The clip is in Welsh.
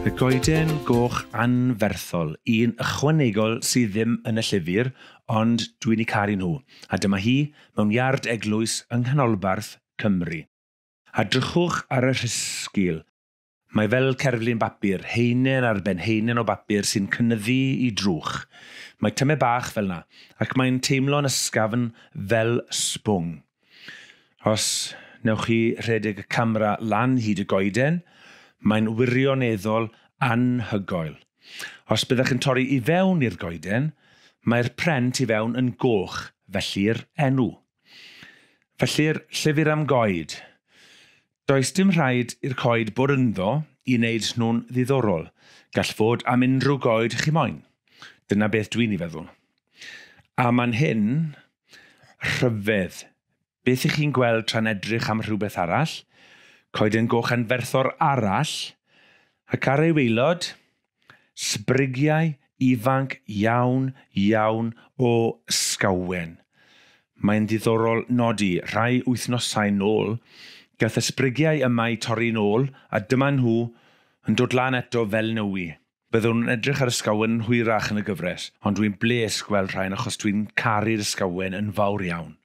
Regoeden goch anferthol, un ychwanegol sydd ddim yn y llyfr, ond dwi'n ei caru nhw, a dyma hi mewn iard eglwys yng Nghanolbarth, Cymru. A drychwch ar y rhysgil. Mae fel cerflun bapur, heinen ar ben heinen o bapur sy'n cynnyddu i drwch. Mae tymau bach fel yna, ac mae'n teimlo'n ysgafn fel sbwng. Os newch chi rhedeg y camera lan hyd y goeden, mae'n wirioneddol anhygoel. Os byddwch yn torri i fewn i'r goeden, mae'r prent i fewn yn goch, felly'r enw. Felly'r llyfr am goed. Does dim rhaid i'r coed bod ynddo i wneud nhw'n ddiddorol. Gall fod am unrhyw goed chi moyn. Dyna beth dwi'n ei feddwl. A mae'n hyn rhyfedd. Beth ych chi'n gweld tra'n edrych am rhywbeth arall, coeden goch anferthor arall, ac ar ei weilod, sbrigiau ifanc iawn, iawn o sgawen. Mae'n diddorol nodi rhai wythnosau nôl, gath ysbrygiau yma i torri nôl, a dyma nhw yn dod lan eto fel newi. Byddwn yn edrych ar ysgawen hwyrach yn y gyfres, ond dwi'n bles gweld rhain achos dwi'n caru'r ysgawen yn fawr iawn.